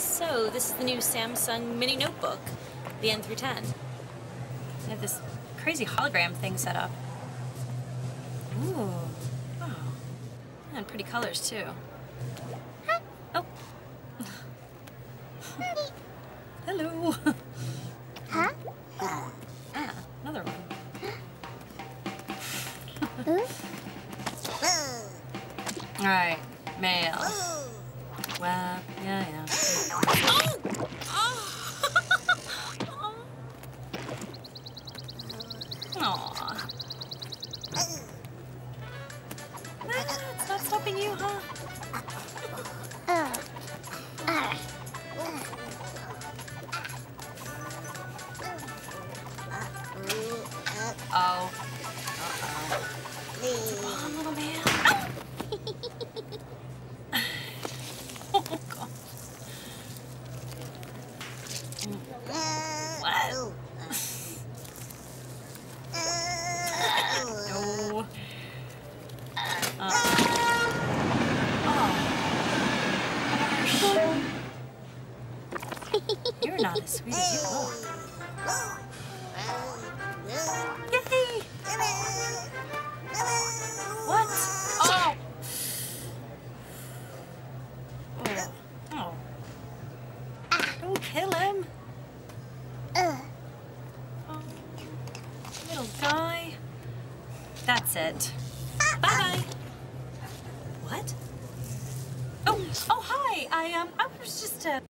So, this is the new Samsung mini notebook, the N310. They have this crazy hologram thing set up. Ooh. Oh. And pretty colors, too. Huh? Oh. Hello. Huh? Ah, another one. All right, mail. Web, yeah, yeah. Stopping you, huh? Uh, uh, Oh. Oh, little man. oh, God. What? You're not as sweet as you look. What? Oh! Oh. Oh. Don't kill him. Oh. Little guy. That's it. Bye-bye. What? Oh, oh, hi. I, um, I was just, uh...